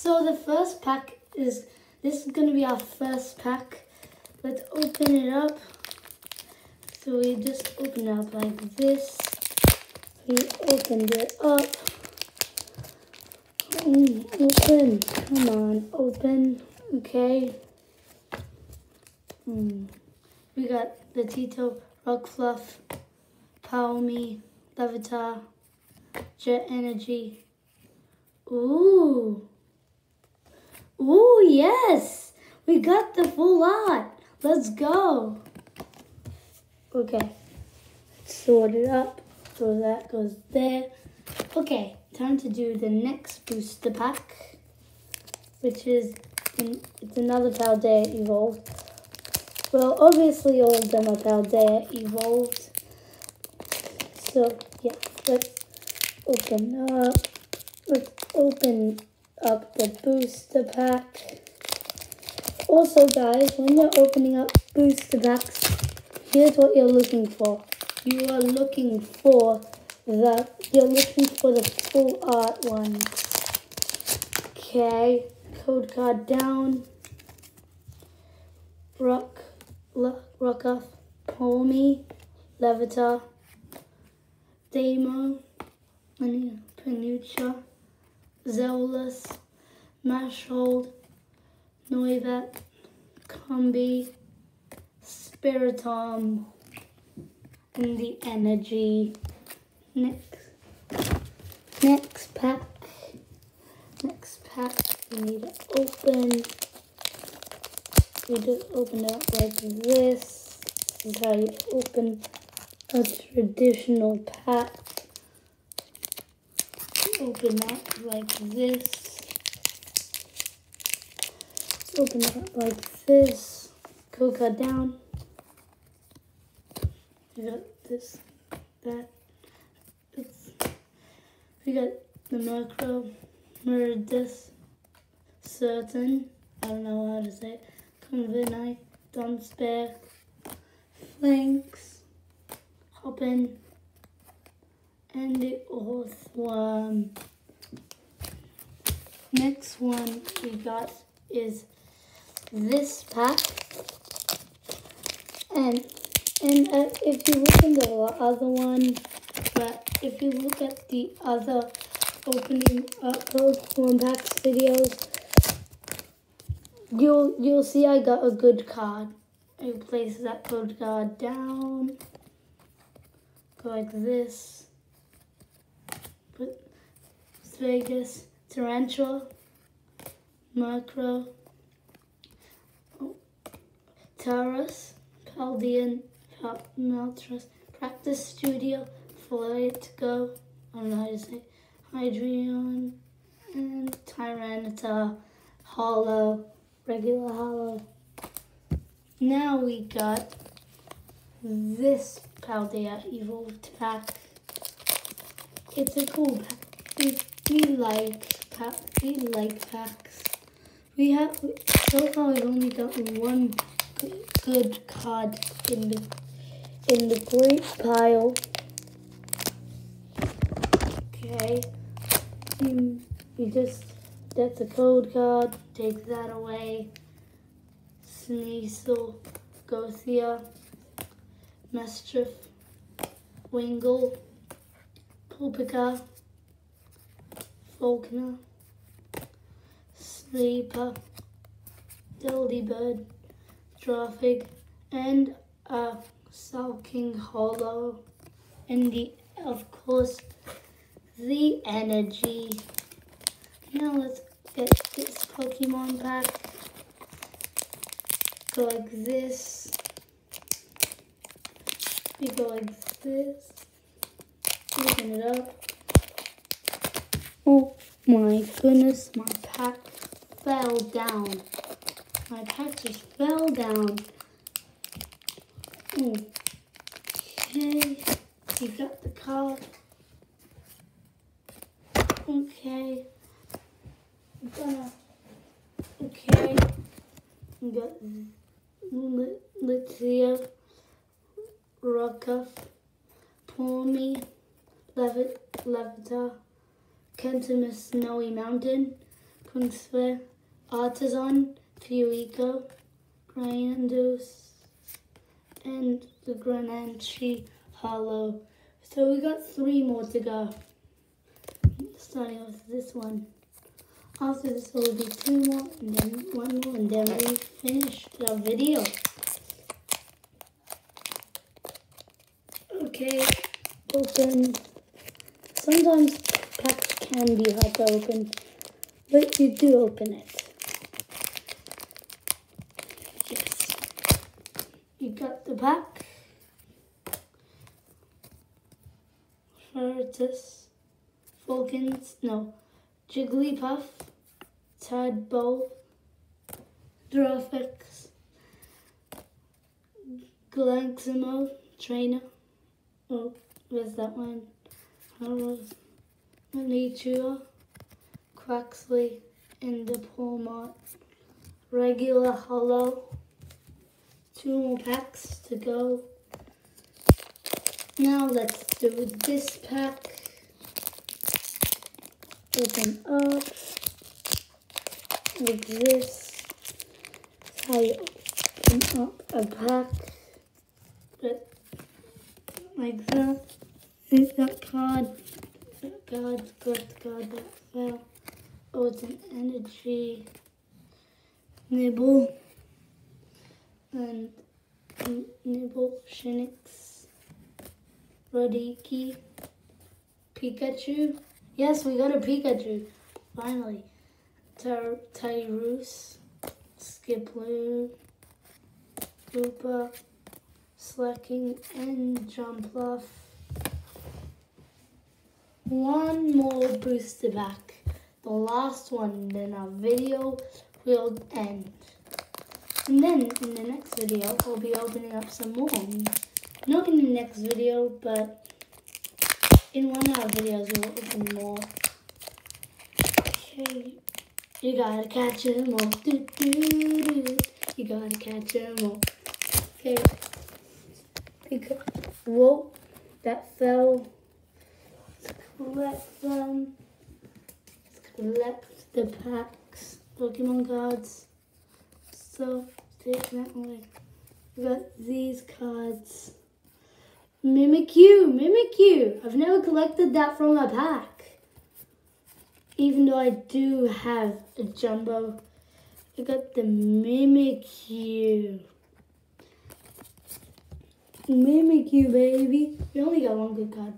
So the first pack is, this is going to be our first pack. Let's open it up. So we just open it up like this. We opened it up. Open. Come on, open. Okay. Mm. We got the Tito, Rockruff, Me, Larvitar, Jet Energy. Ooh. Ooh, yes. We got the full lot. Let's go. Okay. Sort it up. So that goes there. Okay, time to do the next booster pack, which is in, it's another Paldea Evolved. Well, obviously all of them are Paldea Evolved. So yeah, let's open up. Let's open up the booster pack. Also guys, when you're opening up booster packs, here's what you're looking for. You are looking for the you're looking for the full art one. Okay, code card down. Rock, rock off, Pawmi, Larvitar, Demo, and Panucha, Zealous, Mashhold, Noivat, Combi, Spiritomb, and the Energy. Next, next pack, next pack, we need to open. We just open it up like this. This is how you open a traditional pack. Open up like this. Open it up like this. Coca down. We got this, that. It's, we got the macro, Meredith, certain. I don't know how to say it. Convenite, Dunsbear, Flanks, Hoppip, and the Earthworm. Next one we got is this pack. And and uh, if you look in the other one, but if you look at the other opening up Pokemon packs videos, you'll you'll see I got a good card. I place that card down. Go like this. Vegas, Tarantula, Macro, Taurus, Paldean, Meltras, Practice Studio, Flight Go, I don't know how to say, Hydreion, and Tyranitar, Holo, regular Holo. Now we got this Paldea Evolved pack. It's a cool pack. We, we like pack, we like packs. We have so far we've only got one good card in the in the great pile. Okay. Mm, we just that's a code card. Take that away. Sneasel, Gothia, Mischief, Wingull, Pulpica, Faulkner, Sleeper, Bird, Traffic, and a Sulking Holo, and the, of course, the energy. Now let's get this Pokemon pack. Go like this. We go like this. Open it up. Oh my goodness, my pack fell down. My pack just fell down. Oh, okay, we got the card. Okay, I'm gonna. Okay, we got Lithia, Rockruff, Pawmi, Levit, Larvitar, Kentimus Snowy Mountain, Kunstwehr, Artisan, Fueco, Grandus, and the Greninja Holo. So we got three more to go. Starting with this one. After this will be two more and then one more and then we finish the video. Okay, open. Sometimes packs can be hard to open, but you do open it. Yes. You got the pack. Ferretus, Falcons, no, Jigglypuff, Tadpole, Drafix, Galaximo, Trainer. Oh, where's that one? How was Manitua, Quaxly, and the Pawmot. Regular Holo. Two more packs to go. Now let's do this pack. Open up like this. How you open up a pack. But like that. Is that card? Card, God, card that fell. Oh, it's an energy nibble and nibble Shinx. Rodiki, Pikachu. Yes, we got a Pikachu. Finally. Ty Tyrus, Skiploom, Koopa, Slacking, and Jumpluff. One more booster back. The last one, then our video will end. And then in the next video, we'll be opening up some more. Not in the next video, but in one of our videos we'll open more. Okay, you gotta catch them all. Do, do, do. You gotta catch them all. Okay, whoa, that fell. Collect them. Collect the packs, Pokemon cards. So, take that away. We got these cards. Mimikyu, Mimikyu. I've never collected that from a pack. Even though I do have a jumbo. I got the Mimikyu. Mimikyu, baby. We only got one good card.